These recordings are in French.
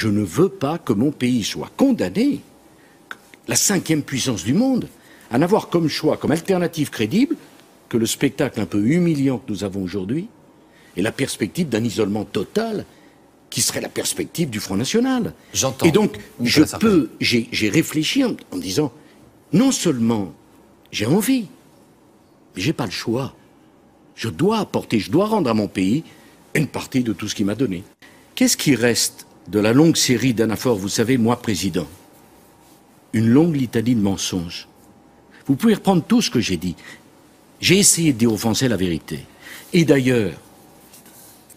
je ne veux pas que mon pays soit condamné, la cinquième puissance du monde, à n'avoir comme choix, comme alternative crédible, que le spectacle un peu humiliant que nous avons aujourd'hui et la perspective d'un isolement total qui serait la perspective du Front National. J'entends. Et donc, je Nicolas peux, j'ai j'ai réfléchi en, en disant, non seulement j'ai envie, mais j'ai pas le choix. Je dois apporter, je dois rendre à mon pays une partie de tout ce qu'il m'a donné. Qu'est-ce qui reste de la longue série d'anaphores, vous savez, moi président Une longue litanie de mensonges. Vous pouvez reprendre tout ce que j'ai dit. J'ai essayé de dire la vérité. Et d'ailleurs,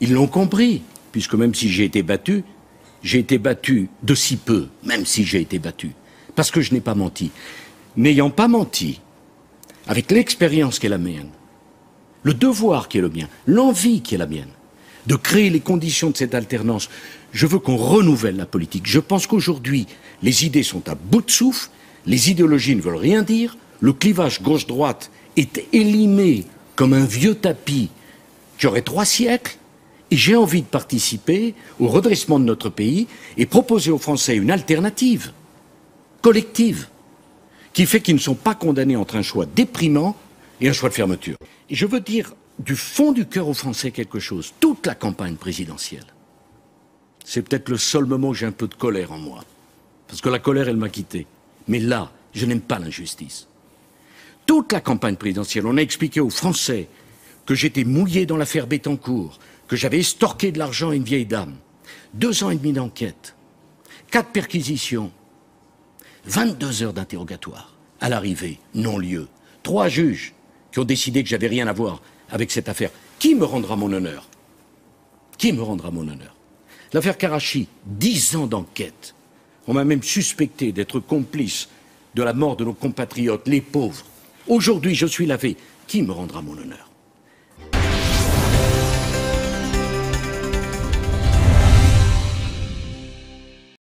ils l'ont compris, puisque même si j'ai été battu, j'ai été battu de si peu, même si j'ai été battu, parce que je n'ai pas menti. N'ayant pas menti, avec l'expérience qui est la mienne, le devoir qui est le mien, l'envie qui est la mienne, de créer les conditions de cette alternance, je veux qu'on renouvelle la politique. Je pense qu'aujourd'hui, les idées sont à bout de souffle, les idéologies ne veulent rien dire, le clivage gauche-droite est élimé comme un vieux tapis qui aurait trois siècles, et j'ai envie de participer au redressement de notre pays et proposer aux Français une alternative collective qui fait qu'ils ne sont pas condamnés entre un choix déprimant et un choix de fermeture. Et je veux dire du fond du cœur aux Français quelque chose. Toute la campagne présidentielle, c'est peut-être le seul moment où j'ai un peu de colère en moi. Parce que la colère, elle m'a quitté. Mais là, je n'aime pas l'injustice. Toute la campagne présidentielle, on a expliqué aux Français que j'étais mouillé dans l'affaire Bettencourt, que j'avais estorqué de l'argent à une vieille dame. Deux ans et demi d'enquête, quatre perquisitions, 22 heures d'interrogatoire. À l'arrivée, non-lieu. Trois juges qui ont décidé que j'avais rien à voir avec cette affaire. Qui me rendra mon honneur? Qui me rendra mon honneur? L'affaire Karachi, dix ans d'enquête. On m'a même suspecté d'être complice de la mort de nos compatriotes, les pauvres. Aujourd'hui, je suis lavé. Qui me rendra mon honneur?